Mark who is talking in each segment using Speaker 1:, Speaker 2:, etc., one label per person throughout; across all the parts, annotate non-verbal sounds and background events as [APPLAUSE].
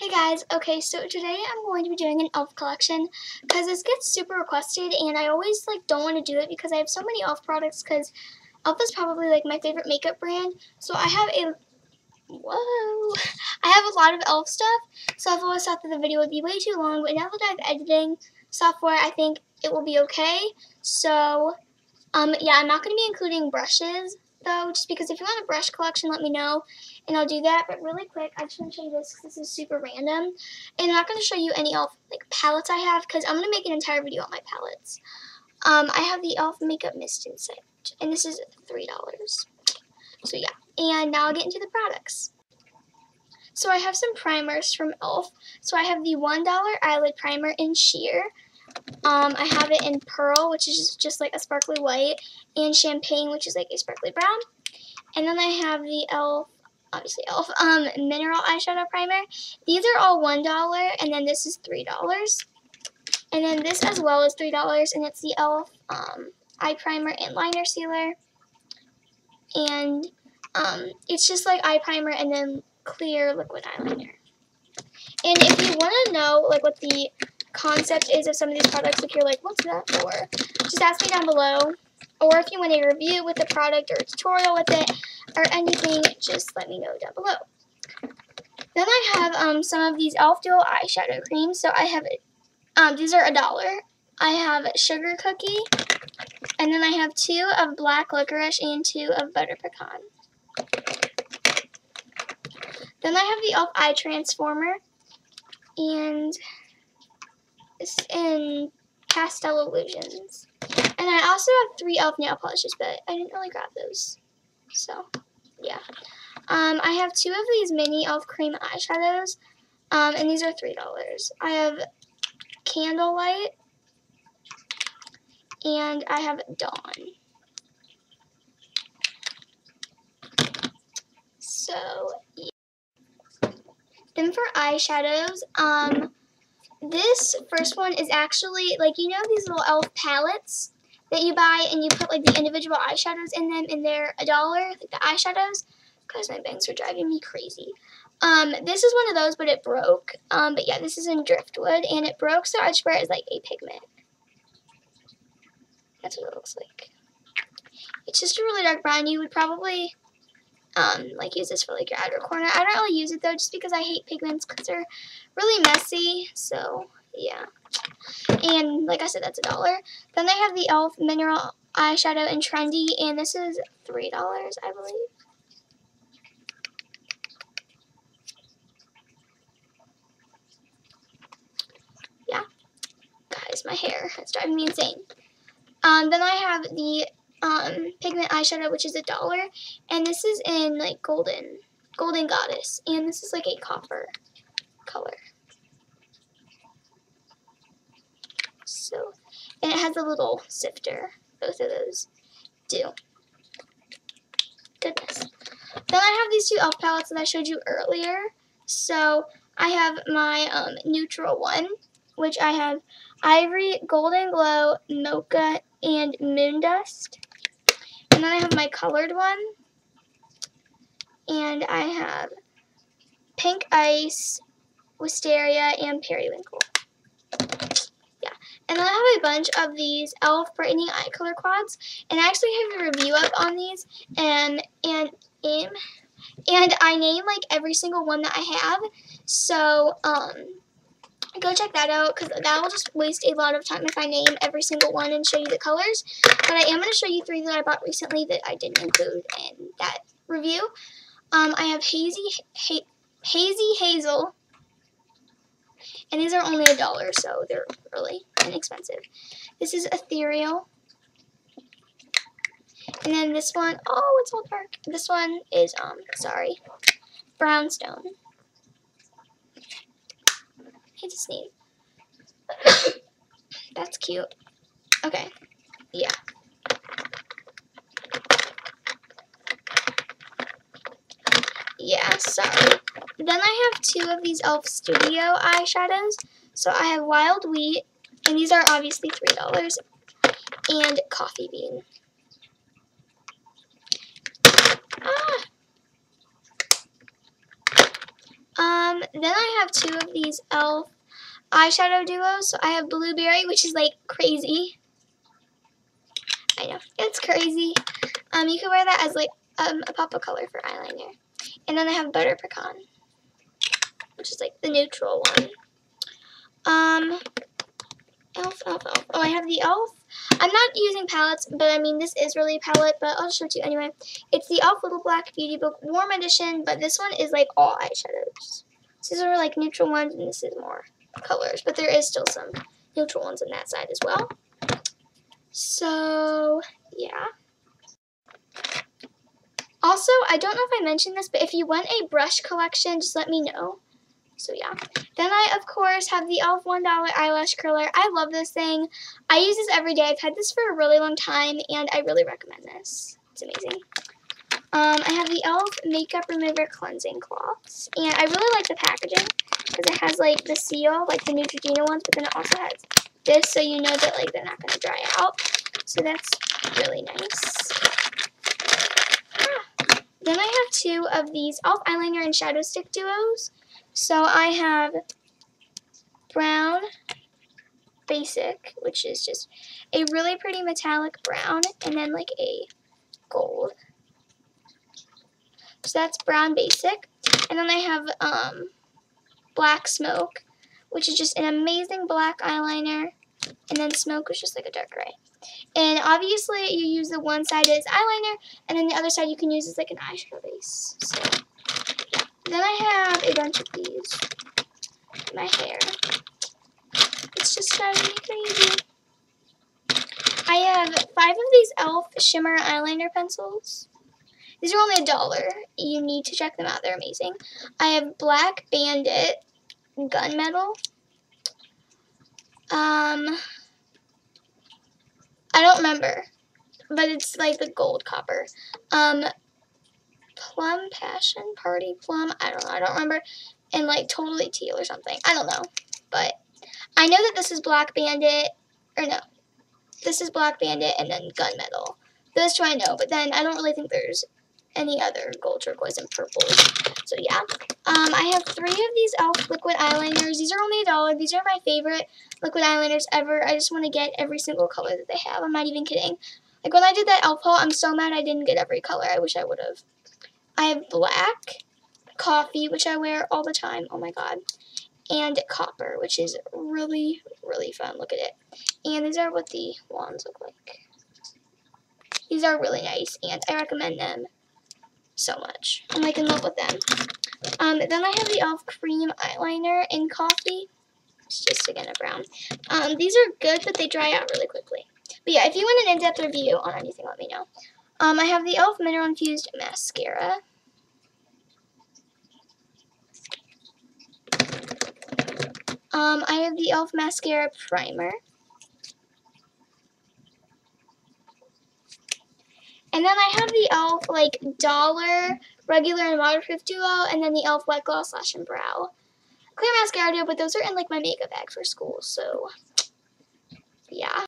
Speaker 1: Hey guys, okay, so today I'm going to be doing an e.l.f. collection because this gets super requested and I always like don't want to do it because I have so many e.l.f. products because e.l.f. is probably like my favorite makeup brand. So I have a, whoa, [LAUGHS] I have a lot of e.l.f. stuff, so I've always thought that the video would be way too long, but now that I have editing software, I think it will be okay. So, um, yeah, I'm not going to be including brushes though, just because if you want a brush collection, let me know, and I'll do that. But really quick, I just want to show you this because this is super random, and I'm not going to show you any e.l.f. like palettes I have because I'm going to make an entire video on my palettes. Um, I have the e.l.f. Makeup Mist & Set, and this is $3. So yeah, and now I'll get into the products. So I have some primers from e.l.f. So I have the $1 eyelid primer in sheer. Um, I have it in Pearl, which is just like a sparkly white, and Champagne, which is like a sparkly brown. And then I have the e.l.f., obviously e.l.f., um, Mineral Eyeshadow Primer. These are all $1, and then this is $3. And then this as well is $3, and it's the e.l.f. Um, Eye Primer and Liner Sealer. And um, it's just like eye primer and then clear liquid eyeliner. And if you want to know like what the concept is of some of these products, if you're like, what's that for? Just ask me down below. Or if you want a review with the product or a tutorial with it or anything, just let me know down below. Then I have um, some of these e.l.f. Duo eyeshadow creams. So I have, um, these are a dollar. I have Sugar Cookie, and then I have two of Black Licorice and two of Butter Pecan. Then I have the e.l.f. Eye Transformer, and it's in Pastel Illusions. And I also have three e.l.f. nail polishes, but I didn't really grab those. So, yeah. Um, I have two of these mini e.l.f. cream eyeshadows, um, and these are $3. I have Candlelight, and I have Dawn. So, yeah. Then for eyeshadows, um, this first one is actually, like, you know these little e.l.f. palettes that you buy and you put, like, the individual eyeshadows in them and they're a dollar, like the eyeshadows? Because my bangs are driving me crazy. Um, this is one of those, but it broke. Um, but yeah, this is in Driftwood, and it broke, so I just wear it as, like, a pigment. That's what it looks like. It's just a really dark brown. You would probably, um, like, use this for, like, your outer corner. I don't really use it, though, just because I hate pigments because they're really messy. So, yeah. And, like I said, that's a dollar. Then they have the e.l.f. Mineral Eyeshadow in Trendy, and this is $3, I believe. Yeah. Guys, my hair is driving me insane. Um, then I have the um, pigment eyeshadow, which is a dollar, and this is in like golden, golden goddess, and this is like a copper color. So, and it has a little sifter. Both of those do. Goodness. Then I have these two e.l.f. palettes that I showed you earlier. So I have my um, neutral one, which I have Ivory, Golden Glow, Mocha, and Moon Dust. And then I have my colored one. And I have Pink Ice, Wisteria, and Periwinkle. And then I have a bunch of these e.l.f. Brightening Eye Color Quads. And I actually have a review up on these. And, and, and, and I name, like, every single one that I have. So, um, go check that out because that will just waste a lot of time if I name every single one and show you the colors. But I am going to show you three that I bought recently that I didn't include in that review. Um, I have Hazy, ha Hazy Hazel, and these are only a dollar, so they're really inexpensive. This is Ethereal. And then this one, oh, it's all dark. This one is, um, sorry, Brownstone. I just sneeze. That's cute. Okay. Yeah. Yeah, sorry. Then I have two of these e.l.f. Studio eyeshadows. So I have Wild Wheat, and these are obviously $3, and Coffee Bean. Ah! Um, then I have two of these e.l.f. eyeshadow duos. So I have Blueberry, which is like crazy. I know, it's crazy. Um, you can wear that as like um, a pop of color for eyeliner. And then I have Butter Pecan, which is like the neutral one. Um, e.l.f., e.l.f., e.l.f. Oh, I have the e.l.f. I'm not using palettes, but I mean, this is really a palette, but I'll show it to you anyway. It's the e.l.f. Little Black Beauty Book Warm Edition, but this one is like all eyeshadows. These are like neutral ones, and this is more colors, but there is still some neutral ones on that side as well. So, yeah. Also, I don't know if I mentioned this, but if you want a brush collection, just let me know. So yeah. Then I, of course, have the e.l.f. $1 eyelash curler. I love this thing. I use this every day. I've had this for a really long time, and I really recommend this. It's amazing. Um, I have the e.l.f. Makeup Remover Cleansing Cloths. And I really like the packaging because it has, like, the seal, like the Neutrogena ones, but then it also has this so you know that, like, they're not going to dry out. So that's really nice. Ah. Then I have two of these e.l.f. eyeliner and shadow stick duos. So I have brown basic, which is just a really pretty metallic brown, and then like a gold. So that's brown basic. And then I have um, black smoke, which is just an amazing black eyeliner. And then smoke is just like a dark gray. And obviously you use the one side as eyeliner, and then the other side you can use as like an eyeshadow base. So then I have a bunch of these my hair. It's just driving me crazy. I have five of these e.l.f. Shimmer Eyeliner Pencils. These are only a dollar. You need to check them out. They're amazing. I have Black Bandit Gunmetal. Um, I don't remember, but it's like the gold copper. Um, Plum Passion Party Plum. I don't know. I don't remember. And like Totally Teal or something. I don't know. But I know that this is Black Bandit. Or no. This is Black Bandit and then Gunmetal. Those two I know. But then I don't really think there's any other gold, turquoise, and purple. So yeah. Um, I have three of these e.l.f. liquid eyeliners. These are only a dollar. These are my favorite liquid eyeliners ever. I just want to get every single color that they have. I'm not even kidding. Like when I did that e.l.f. haul, I'm so mad I didn't get every color. I wish I would have. I have black, coffee, which I wear all the time. Oh my god. And copper, which is really, really fun. Look at it. And these are what the wands look like. These are really nice, and I recommend them so much. I'm like in love with them. Um, then I have the e.l.f. Cream Eyeliner in Coffee. It's just, again, a brown. Um, these are good, but they dry out really quickly. But yeah, if you want an in-depth review on anything, let me know. Um, I have the e.l.f. Mineral Infused Mascara. Um, I have the e.l.f. Mascara Primer. And then I have the e.l.f. like dollar regular and waterproof duo, and then the e.l.f. wet gloss lash and brow. Clear mascara duo, but those are in like my makeup bag for school, so yeah.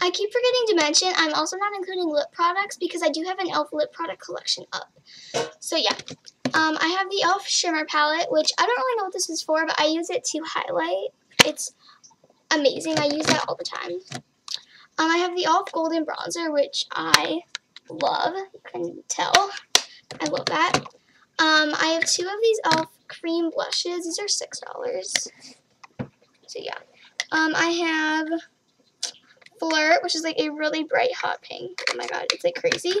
Speaker 1: I keep forgetting to mention I'm also not including lip products because I do have an e.l.f. lip product collection up. So yeah, um, I have the e.l.f. Shimmer Palette, which I don't really know what this is for, but I use it to highlight. It's amazing. I use that all the time. Um, I have the e.l.f. Golden Bronzer, which I love. You can tell. I love that. Um, I have two of these e.l.f. cream blushes. These are $6. So yeah. Um, I have Flirt, which is like a really bright hot pink. Oh my god, it's like crazy.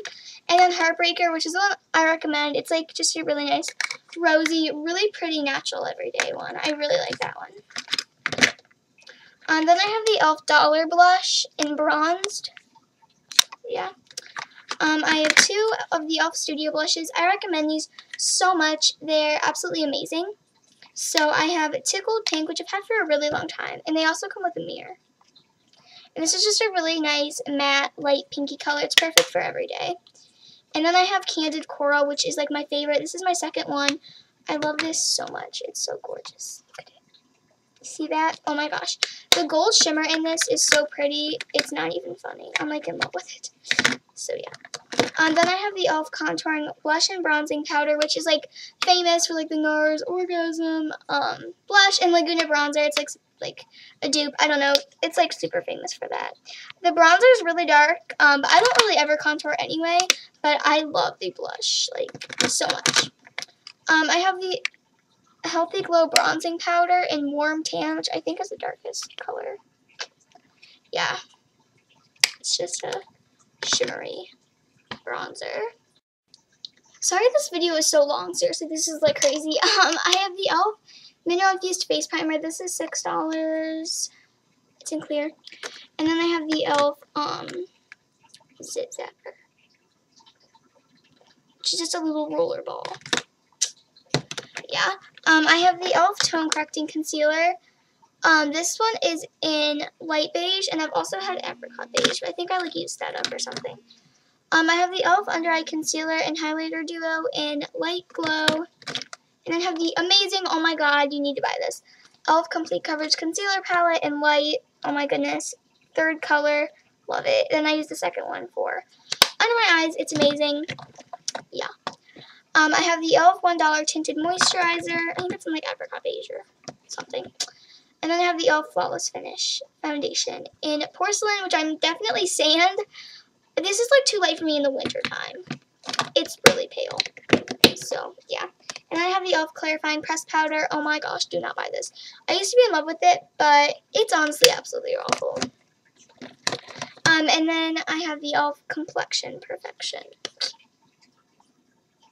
Speaker 1: And then Heartbreaker, which is the one I recommend. It's like just a really nice, rosy, really pretty natural everyday one. I really like that one. Um, then I have the e.l.f. Dollar Blush in Bronzed. Yeah. Um, I have two of the e.l.f. Studio Blushes. I recommend these so much. They're absolutely amazing. So I have Tickled Pink, which I've had for a really long time. And they also come with a mirror. And this is just a really nice matte, light pinky color. It's perfect for every day. And then I have Candid Coral, which is like my favorite. This is my second one. I love this so much. It's so gorgeous. Look at it. See that? Oh my gosh. The gold shimmer in this is so pretty. It's not even funny. I'm like in love with it. So yeah. Um, then I have the e.l.f. contouring blush and bronzing powder, which is like famous for like the NARS Orgasm um, blush and Laguna bronzer. It's like like a dupe. I don't know. It's like super famous for that. The bronzer is really dark. Um, but I don't really ever contour anyway, but I love the blush like so much. Um, I have the Healthy Glow Bronzing Powder in Warm Tan, which I think is the darkest color. Yeah. It's just a shimmery bronzer. Sorry this video is so long. Seriously, this is like crazy. [LAUGHS] Um, I have the e.l.f. Mineral Infused Face Primer. This is $6. It's in clear. And then I have the e.l.f. Um, Zit Zapper. Which is just a little roller ball yeah. Um, I have the e.l.f. Tone Correcting Concealer. Um, this one is in light beige, and I've also had apricot beige, but I think I like used that up or something. Um, I have the e.l.f. Under Eye Concealer and Highlighter Duo in light glow. And I have the amazing, oh my god, you need to buy this, e.l.f. Complete Coverage Concealer Palette in light. Oh my goodness. Third color. Love it. Then I use the second one for under my eyes. It's amazing. Yeah. Um, I have the e.l.f. $1 Tinted Moisturizer. I think it's in like apricot beige or something. And then I have the e.l.f. Flawless Finish Foundation in Porcelain, which I'm definitely sand. This is like too light for me in the winter time. It's really pale. So, yeah. And I have the e.l.f. Clarifying Pressed Powder. Oh my gosh, do not buy this. I used to be in love with it, but it's honestly absolutely awful. Um, and then I have the e.l.f. Complexion Perfection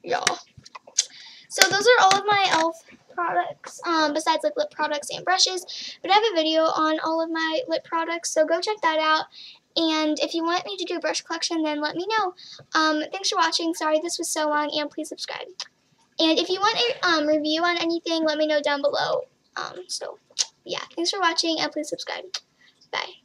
Speaker 1: y'all. So those are all of my e.l.f. products, um, besides like lip products and brushes. But I have a video on all of my lip products, so go check that out. And if you want me to do a brush collection, then let me know. Um, thanks for watching. Sorry this was so long, and please subscribe. And if you want a um, review on anything, let me know down below. Um, so, yeah, thanks for watching, and please subscribe. Bye.